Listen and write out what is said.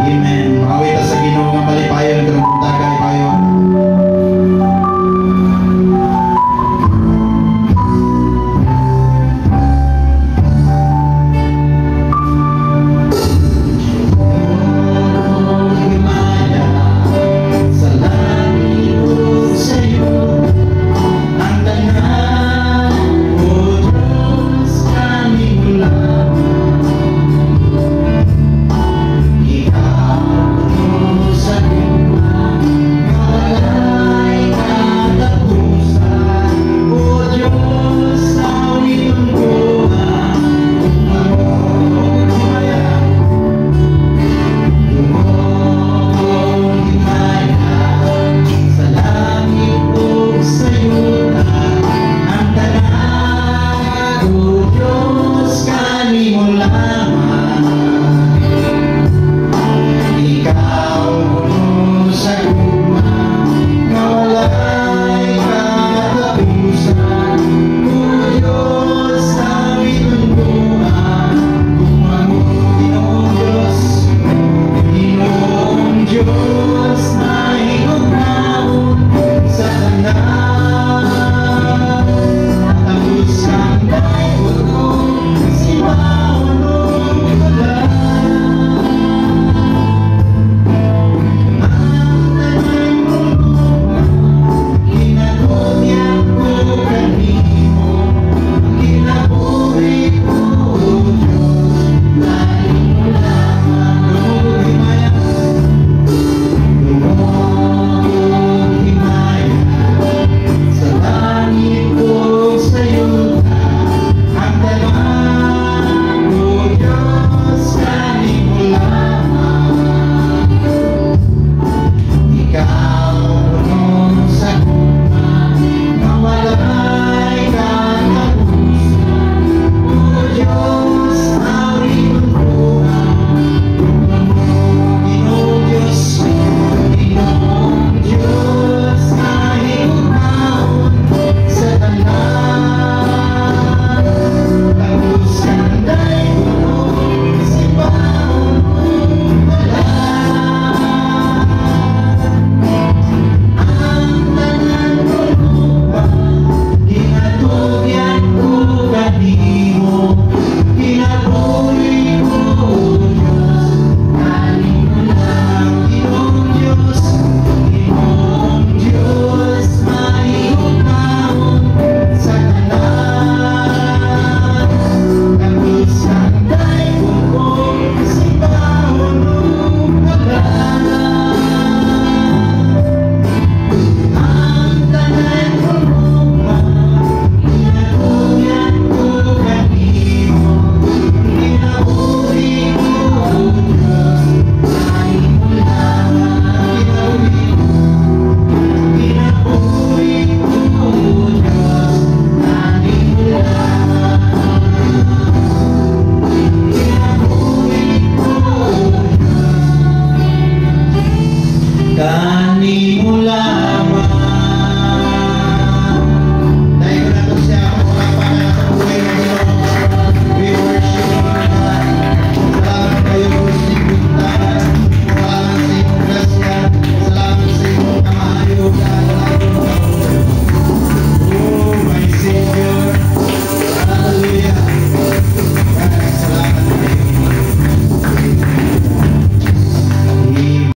Amen. Kani mula